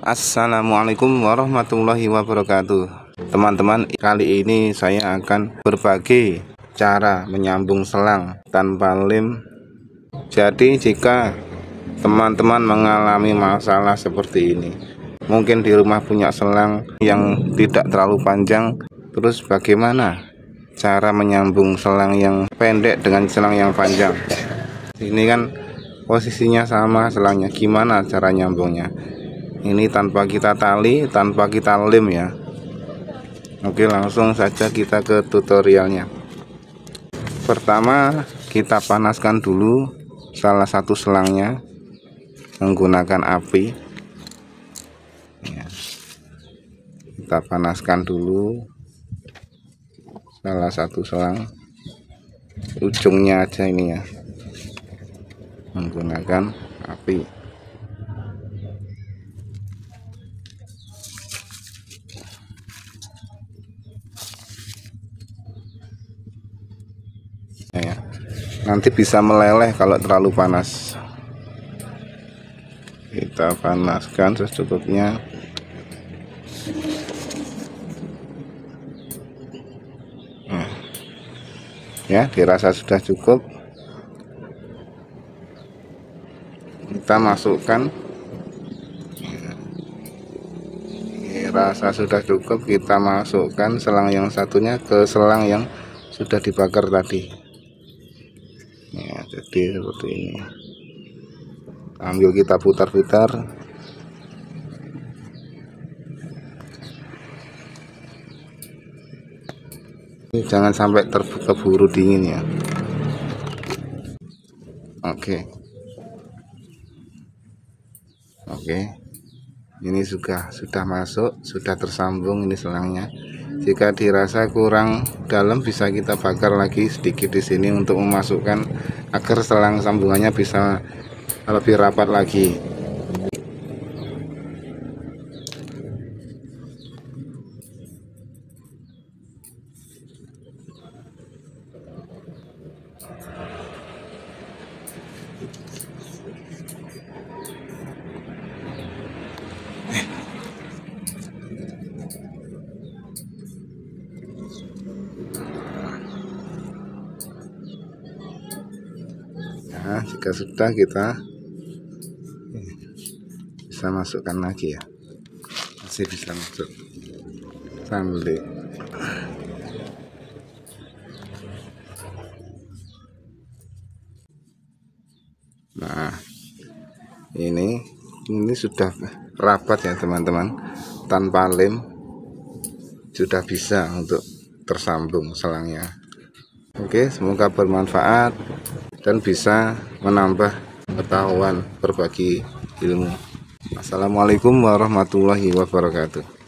Assalamualaikum warahmatullahi wabarakatuh. Teman-teman kali ini saya akan berbagi cara menyambung selang tanpa lem. Jadi jika teman-teman mengalami masalah seperti ini Mungkin di rumah punya selang yang tidak terlalu panjang Terus bagaimana cara menyambung selang yang pendek dengan selang yang panjang? Ini kan posisinya sama selangnya. Gimana cara nyambungnya ini tanpa kita tali tanpa kita lem ya. Oke langsung saja kita ke tutorialnya. Pertama kita panaskan dulu salah satu selangnya menggunakan api. Ya. kita panaskan dulu salah satu selang. Ujungnya aja ini ya. Menggunakan api ya nanti bisa meleleh kalau terlalu panas. Kita panaskan secukupnya. Nah, ya dirasa sudah cukup. Kita masukkan. Rasa sudah cukup kita masukkan selang yang satunya ke selang yang sudah dibakar tadi. ya jadi seperti ini. Ambil kita putar-putar. Jangan sampai terburu dingin ya. Oke. Oke. Ini juga sudah masuk sudah tersambung ini selangnya jika dirasa kurang dalam bisa kita bakar lagi sedikit di sini untuk memasukkan agar selang sambungannya bisa lebih rapat lagi nah jika sudah kita bisa masukkan lagi ya. Masih bisa masuk. Sambil. Nah ini ini sudah rapat ya teman-teman. Tanpa lem sudah bisa untuk tersambung selangnya. Oke semoga bermanfaat dan bisa menambah pengetahuan berbagi ilmu. Assalamualaikum warahmatullahi wabarakatuh